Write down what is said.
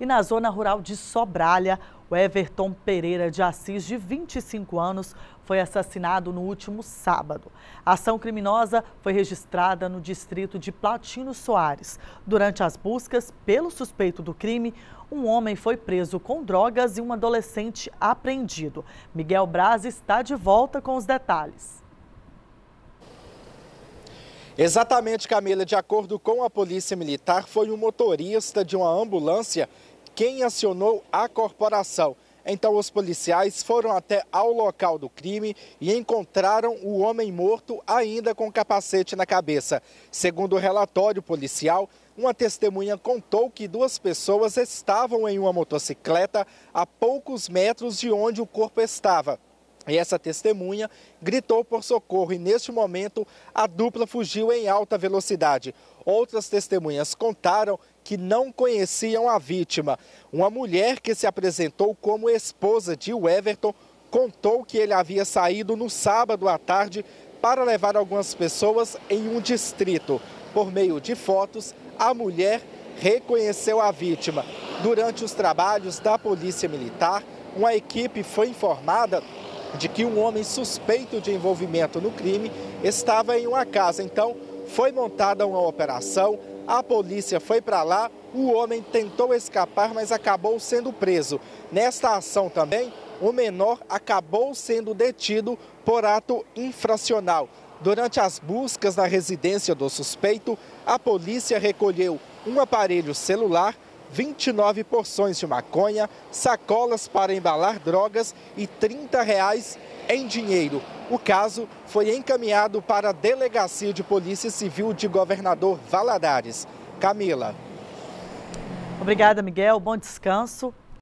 E na zona rural de Sobralha, o Everton Pereira de Assis, de 25 anos, foi assassinado no último sábado. A ação criminosa foi registrada no distrito de Platino Soares. Durante as buscas pelo suspeito do crime, um homem foi preso com drogas e um adolescente apreendido. Miguel Braz está de volta com os detalhes. Exatamente, Camila. De acordo com a Polícia Militar, foi um motorista de uma ambulância quem acionou a corporação. Então, os policiais foram até ao local do crime e encontraram o homem morto ainda com capacete na cabeça. Segundo o relatório policial, uma testemunha contou que duas pessoas estavam em uma motocicleta a poucos metros de onde o corpo estava. E essa testemunha gritou por socorro e, neste momento, a dupla fugiu em alta velocidade. Outras testemunhas contaram que não conheciam a vítima. Uma mulher que se apresentou como esposa de Everton contou que ele havia saído no sábado à tarde para levar algumas pessoas em um distrito. Por meio de fotos, a mulher reconheceu a vítima. Durante os trabalhos da Polícia Militar, uma equipe foi informada de que um homem suspeito de envolvimento no crime estava em uma casa. Então, foi montada uma operação, a polícia foi para lá, o homem tentou escapar, mas acabou sendo preso. Nesta ação também, o menor acabou sendo detido por ato infracional. Durante as buscas na residência do suspeito, a polícia recolheu um aparelho celular 29 porções de maconha, sacolas para embalar drogas e 30 reais em dinheiro. O caso foi encaminhado para a Delegacia de Polícia Civil de Governador Valadares. Camila. Obrigada, Miguel. Bom descanso.